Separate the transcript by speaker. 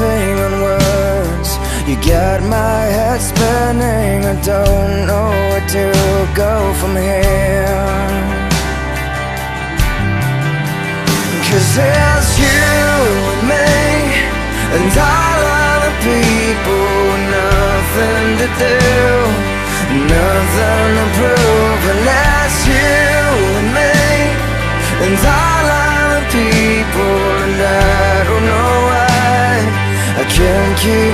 Speaker 1: on words, you got my head spinning. I don't know where to go from here. Cause it's you and me, and all other people, nothing to do, nothing can't